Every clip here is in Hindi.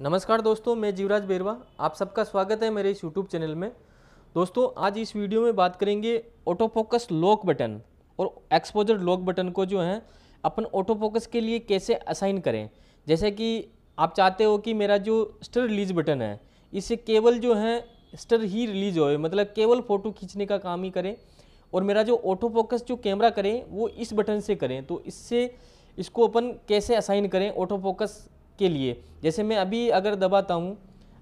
नमस्कार दोस्तों, मैं जीवराज बेरवा, आप सबका स्वागत है मेरे इस यूट्यूब चैनल में। दोस्तों, आज इस वीडियो में बात करेंगे ऑटो फोकस लॉक बटन और एक्सपोजर लॉक बटन को जो है, अपन ऑटो फोकस के लिए कैसे असाइन करें। जैसे कि आप चाहते हो कि मेरा जो स्टर रिलीज़ बटन है इससे केवल जो है स्टर ही रिलीज़ हो मतलब केवल फ़ोटो खींचने का काम ही करें और मेरा जो ऑटो फोकस जो कैमरा करें, वो इस बटन से करें। तो इससे, इसको अपन कैसे असाइन करें ऑटो फोकस के लिए। जैसे मैं अभी अगर दबाता हूँ,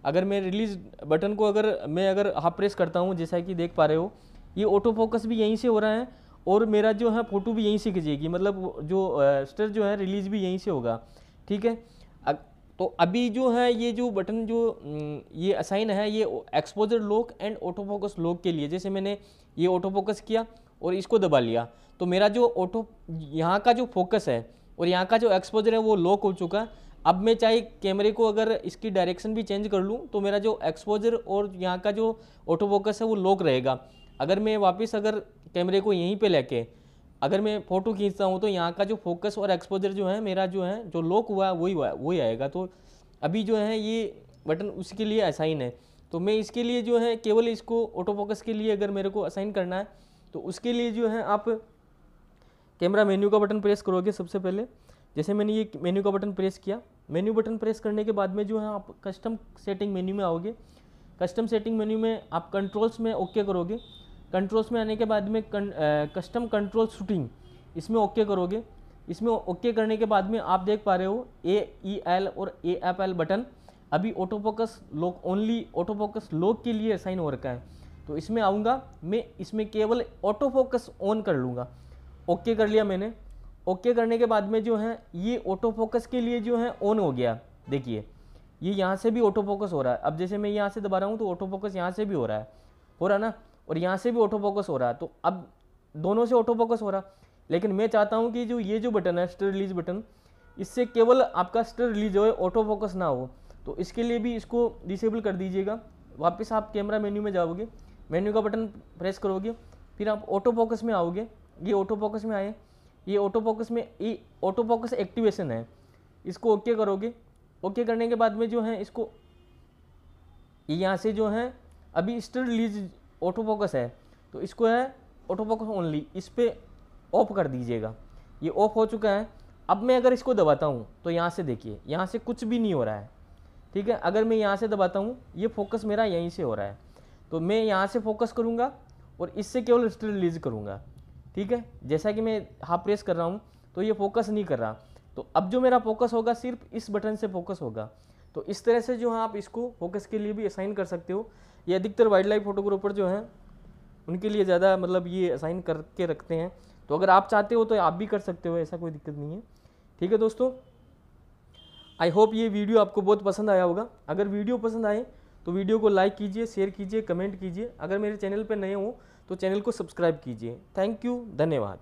अगर मैं रिलीज़ बटन को अगर मैं अगर हाफ़ प्रेस करता हूँ, जैसा कि देख पा रहे हो, ये ऑटो फोकस भी यहीं से हो रहा है और मेरा जो है फ़ोटो भी यहीं से खींचेगी। मतलब जो स्टर जो है रिलीज़ भी यहीं से होगा। ठीक है? तो अभी जो है ये जो बटन जो ये असाइन है, ये exposure lock and auto focus lock के लिए। जैसे मैंने ये ऑटो फोकस किया और इसको दबा लिया। तो मेरा जो ऑटो यहाँ का जो फोकस है और यहाँ का जो एक्सपोजर है वो लॉक हो चुका। है अब मैं चाहे कैमरे को अगर इसकी डायरेक्शन भी चेंज कर लूँ तो मेरा जो एक्सपोजर और यहाँ का जो ऑटो फोकस है वो लॉक रहेगा। अगर मैं वापस अगर कैमरे को यहीं पे लेके, अगर मैं फ़ोटो खींचता हूँ तो यहाँ का जो फोकस और एक्सपोजर जो है, मेरा जो है, जो लॉक हुआ है, वही वही आएगा। तो अभी जो है ये बटन उसके लिए असाइन है। तो मैं इसके लिए जो है, केवल इसको ऑटो फोकस के लिए अगर मेरे को असाइन करना है तो उसके लिए जो है आप कैमरा मेन्यू का बटन प्रेस करोगे सबसे पहले। जैसे मैंने ये मेन्यू का बटन प्रेस किया मेन्यू बटन प्रेस करने के बाद में जो है आप कस्टम सेटिंग मेन्यू में आओगे। कस्टम सेटिंग मेन्यू में आप कंट्रोल्स में ओके करोगे। कंट्रोल्स में आने के बाद में कस्टम कंट्रोल शूटिंग इसमें ओके करोगे। इसमें ओके करने के बाद में आप देख पा रहे हो ए ई एल और ए एफ़ एल बटन अभी auto focus lock only auto focus lock के लिए साइन हो रखा है। तो इसमें आऊँगा, मैं इसमें केवल ऑटो फोकस ऑन कर लूँगा। ओके कर लिया मैंने। ओके करने के बाद में जो है, ये ऑटो फोकस के लिए जो है ऑन हो गया। देखिए, ये यहाँ से भी ऑटो फोकस हो रहा है। अब जैसे मैं यहाँ से दबा रहा हूँ तो ऑटो फोकस यहाँ से भी हो रहा है। हो रहा ना? और यहाँ से भी ऑटो फोकस हो रहा है। तो अब दोनों से ऑटो फोकस हो रहा। लेकिन मैं चाहता हूँ कि जो ये जो बटन है स्टर रिलीज़ बटन इससे केवल आपका स्टर रिलीज़ हो ऑटो फोकस ना हो। तो इसके लिए भी इसको डिसेबल कर दीजिएगा। वापस आप कैमरा मेन्यू में जाओगे। मेन्यू का बटन प्रेस करोगे। फिर आप ऑटो फोकस में आओगे। ये ऑटो फोकस में आए। ये ऑटो फोकस में, ये ऑटो फोकस एक्टिवेशन है। इसको ओके करोगे? ओके करने के बाद में जो है इसको यहाँ से जो है, अभी स्टिल रिलीज़ ऑटो फोकस है। तो इसको है ऑटो फोकस ओनली इस पर ऑफ़ कर दीजिएगा। ये ऑफ़ हो चुका है। अब मैं अगर इसको दबाता हूँ तो यहाँ से देखिए, यहाँ से कुछ भी नहीं हो रहा है। ठीक है? अगर मैं यहाँ से दबाता हूँ, ये फोकस मेरा यहीं से हो रहा है। तो मैं यहाँ से फोकस करूँगा और इससे केवल स्टिल रिलीज़ करूँगा। ठीक है? जैसा कि मैं हाफ़ प्रेस कर रहा हूँ तो ये फोकस नहीं कर रहा। तो अब जो मेरा फोकस होगा, सिर्फ़ इस बटन से फोकस होगा। तो इस तरह से जो है, आप इसको फोकस के लिए भी असाइन कर सकते हो। ये अधिकतर वाइल्ड लाइफ फोटोग्राफर जो हैं, उनके लिए ज़्यादा मतलब ये असाइन करके रखते हैं। तो अगर आप चाहते हो तो आप भी कर सकते हो, ऐसा कोई दिक्कत नहीं है। ठीक है दोस्तों? आई होप ये वीडियो आपको बहुत पसंद आया होगा। अगर वीडियो पसंद आए तो वीडियो को लाइक कीजिए शेयर कीजिए कमेंट कीजिए। अगर मेरे चैनल पर नए हों तो चैनल को सब्सक्राइब कीजिए। थैंक यू धन्यवाद।